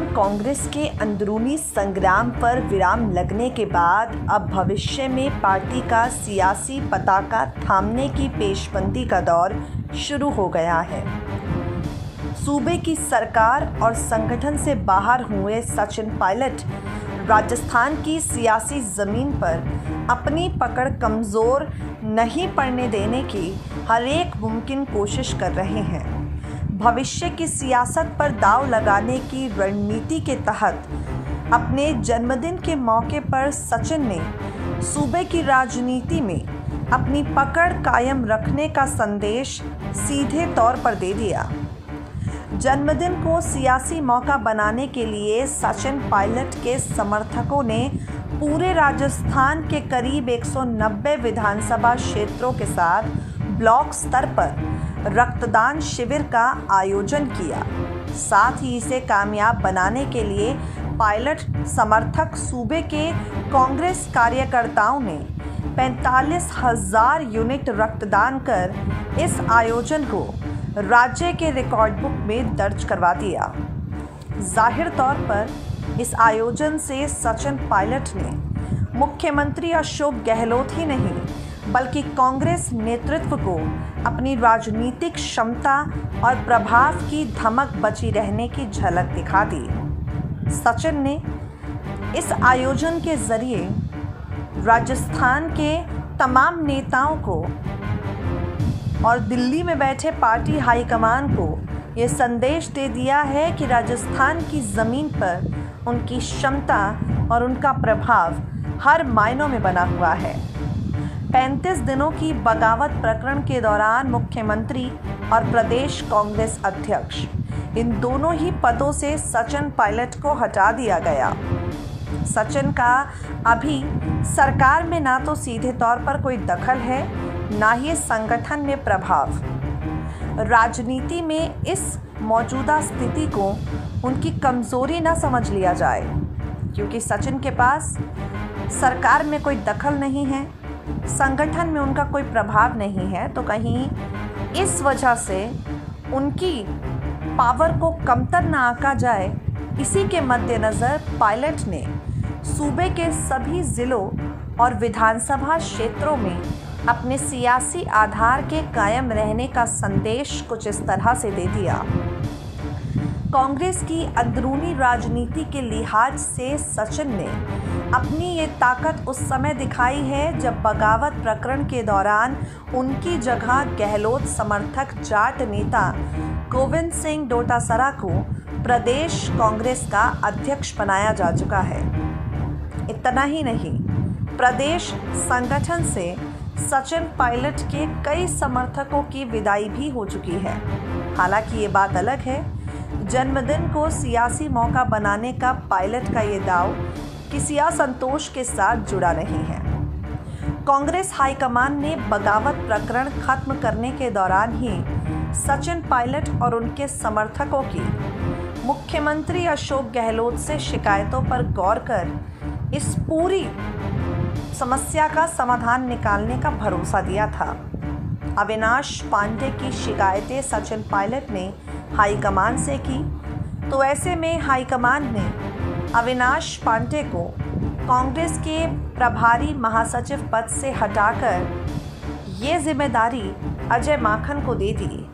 राजस्थान कांग्रेस के अंदरूनी संग्राम पर विराम लगने के बाद अब भविष्य में पार्टी का सियासी पताका थामने की पेशबंदी का दौर शुरू हो गया है। सूबे की सरकार और संगठन से बाहर हुए सचिन पायलट राजस्थान की सियासी ज़मीन पर अपनी पकड़ कमज़ोर नहीं पड़ने देने की हर एक मुमकिन कोशिश कर रहे हैं। भविष्य की सियासत पर दाव लगाने की रणनीति के तहत अपने जन्मदिन के मौके पर सचिन ने सूबे की राजनीति में अपनी पकड़ कायम रखने का संदेश सीधे तौर पर दे दिया। जन्मदिन को सियासी मौका बनाने के लिए सचिन पायलट के समर्थकों ने पूरे राजस्थान के करीब 190 विधानसभा क्षेत्रों के साथ ब्लॉक स्तर पर रक्तदान शिविर का आयोजन किया। साथ ही इसे कामयाब बनाने के लिए पायलट समर्थक सूबे के कांग्रेस कार्यकर्ताओं ने पैंतालीस हज़ार यूनिट रक्तदान कर इस आयोजन को राज्य के रिकॉर्ड बुक में दर्ज करवा दिया। ज़ाहिर तौर पर इस आयोजन से सचिन पायलट ने मुख्यमंत्री अशोक गहलोत ही नहीं बल्कि कांग्रेस नेतृत्व को अपनी राजनीतिक क्षमता और प्रभाव की धमक बची रहने की झलक दिखा दी सचिन ने इस आयोजन के ज़रिए राजस्थान के तमाम नेताओं को और दिल्ली में बैठे पार्टी हाईकमान को ये संदेश दे दिया है कि राजस्थान की ज़मीन पर उनकी क्षमता और उनका प्रभाव हर मायनों में बना हुआ है। 35 दिनों की बगावत प्रकरण के दौरान मुख्यमंत्री और प्रदेश कांग्रेस अध्यक्ष। इन दोनों ही पदों से सचिन पायलट को हटा दिया गया। सचिन का अभी सरकार में ना तो सीधे तौर पर कोई दखल है, ना ही संगठन में प्रभाव। राजनीति में इस मौजूदा स्थिति को उनकी कमज़ोरी ना समझ लिया जाए, क्योंकि सचिन के पास सरकार में कोई दखल नहीं है। संगठन में उनका कोई प्रभाव नहीं है तो कहीं इस वजह से उनकी पावर को कमतर ना आका जाए, इसी के मद्देनज़र पायलट ने सूबे के सभी ज़िलों और विधानसभा क्षेत्रों में अपने सियासी आधार के कायम रहने का संदेश कुछ इस तरह से दे दिया। कांग्रेस की अंदरूनी राजनीति के लिहाज से सचिन ने अपनी ये ताकत उस समय दिखाई है जब बगावत प्रकरण के दौरान उनकी जगह गहलोत समर्थक जाट नेता गोविंद सिंह डोटासरा को प्रदेश कांग्रेस का अध्यक्ष बनाया जा चुका है। इतना ही नहीं, प्रदेश संगठन से सचिन पायलट के कई समर्थकों की विदाई भी हो चुकी है। हालाँकि ये बात अलग है, जन्मदिन को सियासी मौका बनाने का पायलट का ये दाव किसी असंतोष के साथ जुड़ा नहीं है। कांग्रेस हाईकमान ने बगावत प्रकरण खत्म करने के दौरान ही सचिन पायलट और उनके समर्थकों की मुख्यमंत्री अशोक गहलोत से शिकायतों पर गौर कर इस पूरी समस्या का समाधान निकालने का भरोसा दिया था। अविनाश पांडे की शिकायतें सचिन पायलट ने हाईकमान से की। तो ऐसे में हाईकमान ने अविनाश पांडे को कांग्रेस के प्रभारी महासचिव पद से हटाकर ये ज़िम्मेदारी अजय माखन को दे दी।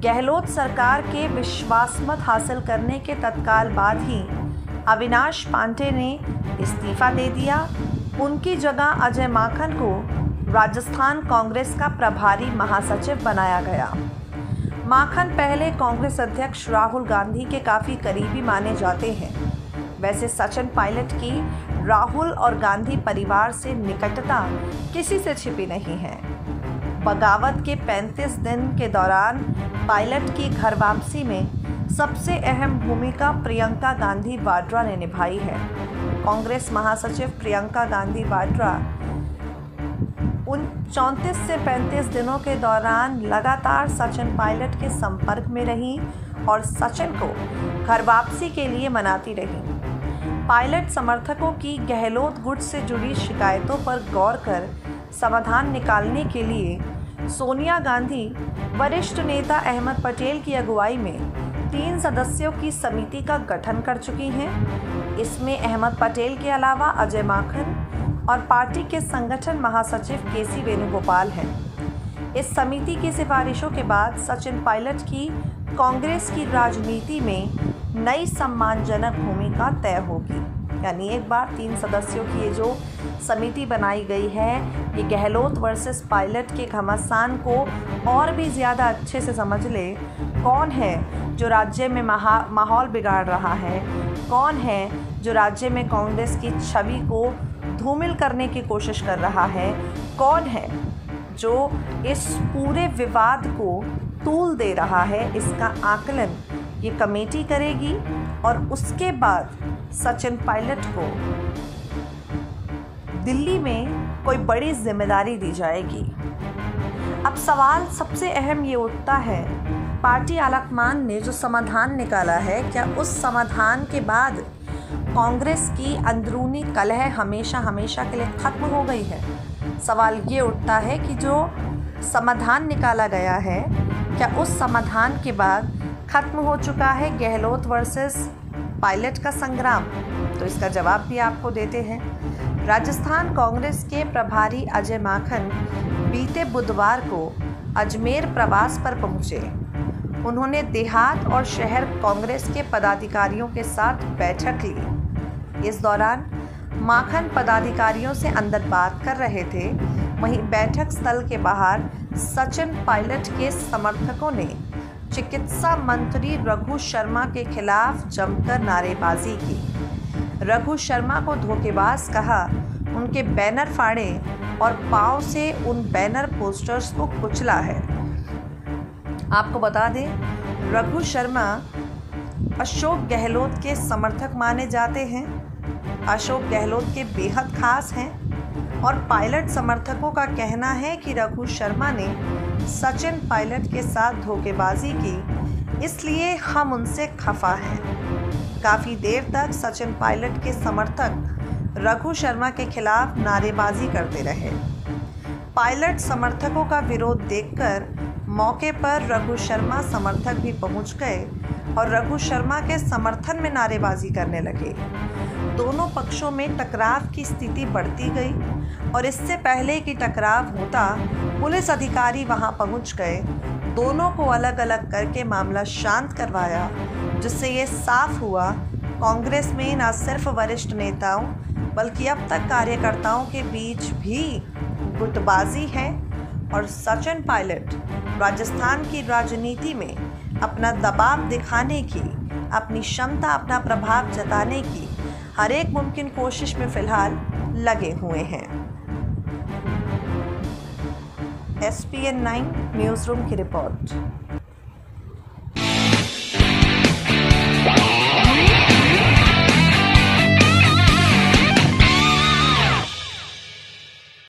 गहलोत सरकार के विश्वास मत हासिल करने के तत्काल बाद ही अविनाश पांडे ने इस्तीफा दे दिया। उनकी जगह अजय माखन को राजस्थान कांग्रेस का प्रभारी महासचिव बनाया गया। माखन पहले कांग्रेस अध्यक्ष राहुल गांधी के काफ़ी करीबी माने जाते हैं। वैसे सचिन पायलट की राहुल और गांधी परिवार से निकटता किसी से छिपी नहीं है। बगावत के 35 दिन के दौरान पायलट की घर वापसी में सबसे अहम भूमिका प्रियंका गांधी वाड्रा ने निभाई है। कांग्रेस महासचिव प्रियंका गांधी वाड्रा उन चौंतीस से 35 दिनों के दौरान लगातार सचिन पायलट के संपर्क में रही और सचिन को घर वापसी के लिए मनाती रही। पायलट समर्थकों की गहलोत गुट से जुड़ी शिकायतों पर गौर कर समाधान निकालने के लिए सोनिया गांधी, वरिष्ठ नेता अहमद पटेल की अगुवाई में तीन सदस्यों की समिति का गठन कर चुकी हैं। इसमें अहमद पटेल के अलावा अजय माखन और पार्टी के संगठन महासचिव के सी वेणुगोपाल हैं। इस समिति की सिफारिशों के बाद सचिन पायलट की कांग्रेस की राजनीति में नई सम्मानजनक भूमिका तय होगी। यानी एक बार तीन सदस्यों की ये जो समिति बनाई गई है, ये गहलोत वर्सेस पायलट के घमासान को और भी ज़्यादा अच्छे से समझ ले, कौन है जो राज्य में माहौल बिगाड़ रहा है? कौन है जो राज्य में कांग्रेस की छवि को धूमिल करने की कोशिश कर रहा है? कौन है जो इस पूरे विवाद को तूल दे रहा है? इसका आकलन ये कमेटी करेगी और उसके बाद सचिन पायलट को। दिल्ली में कोई बड़ी ज़िम्मेदारी दी जाएगी। अब सवाल सबसे अहम ये उठता है, पार्टी आलाकमान ने जो समाधान निकाला है, क्या उस समाधान के बाद कांग्रेस की अंदरूनी कलह हमेशा हमेशा के लिए ख़त्म हो गई है? सवाल ये उठता है कि जो समाधान निकाला गया है, क्या उस समाधान के बाद ख़त्म हो चुका है गहलोत वर्सेस पायलट का संग्राम। तो इसका जवाब भी आपको देते हैं। राजस्थान कांग्रेस के प्रभारी अजय माखन बीते बुधवार को अजमेर प्रवास पर पहुँचे। उन्होंने देहात और शहर कांग्रेस के पदाधिकारियों के साथ बैठक ली। इस दौरान माखन पदाधिकारियों से अंदर बात कर रहे थे। वहीं बैठक स्थल के बाहर सचिन पायलट के समर्थकों ने चिकित्सा मंत्री रघु शर्मा के खिलाफ जमकर नारेबाजी की। रघु शर्मा को धोखेबाज कहा, उनके बैनर फाड़े और पाँव से उन बैनर पोस्टर्स को कुचला है। आपको बता दें, रघु शर्मा अशोक गहलोत के समर्थक माने जाते हैं। अशोक गहलोत के बेहद खास हैं और पायलट समर्थकों का कहना है कि रघु शर्मा ने सचिन पायलट के साथ धोखेबाजी की, इसलिए हम उनसे खफा हैं। काफ़ी देर तक सचिन पायलट के समर्थक रघु शर्मा के खिलाफ नारेबाजी करते रहे। पायलट समर्थकों का विरोध देखकर मौके पर रघु शर्मा समर्थक भी पहुँच गए और रघु शर्मा के समर्थन में नारेबाजी करने लगे। दोनों पक्षों में टकराव की स्थिति बढ़ती गई और इससे पहले कि टकराव होता, पुलिस अधिकारी वहाँ पहुँच गए। दोनों को अलग अलग करके मामला शांत करवाया, जिससे ये साफ़ हुआ, कांग्रेस में न सिर्फ़ वरिष्ठ नेताओं, बल्कि अब तक कार्यकर्ताओं के बीच भी गुटबाजी है और सचिन पायलट राजस्थान की राजनीति में अपना दबाव दिखाने की, अपनी क्षमता, अपना प्रभाव जताने की हर एक मुमकिन कोशिश में फ़िलहाल लगे हुए हैं। S P N nine newsroom की रिपोर्ट।